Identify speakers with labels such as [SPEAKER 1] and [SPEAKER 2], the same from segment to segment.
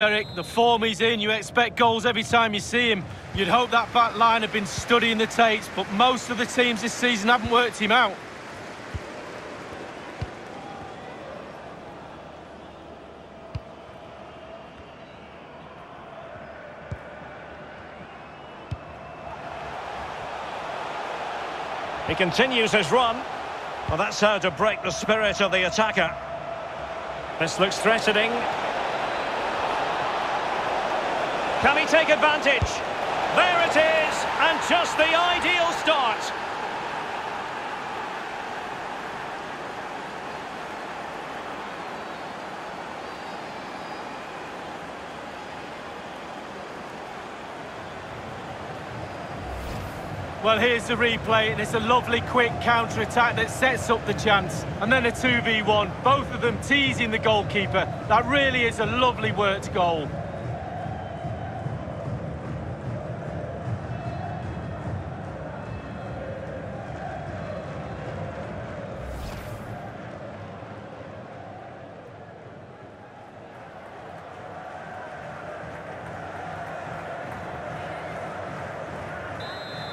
[SPEAKER 1] Eric, the form he's in, you expect goals every time you see him. You'd hope that back line had been studying the tapes, but most of the teams this season haven't worked him out.
[SPEAKER 2] He continues his run. Well, that's how to break the spirit of the attacker. This looks threatening. Can he take advantage? There it is, and just the ideal start.
[SPEAKER 1] Well, here's the replay, and it's a lovely quick counter-attack that sets up the chance. And then a 2v1, both of them teasing the goalkeeper. That really is a lovely worked goal.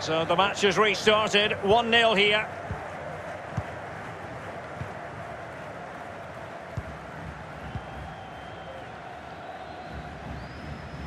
[SPEAKER 2] So the match has restarted, 1-0 here.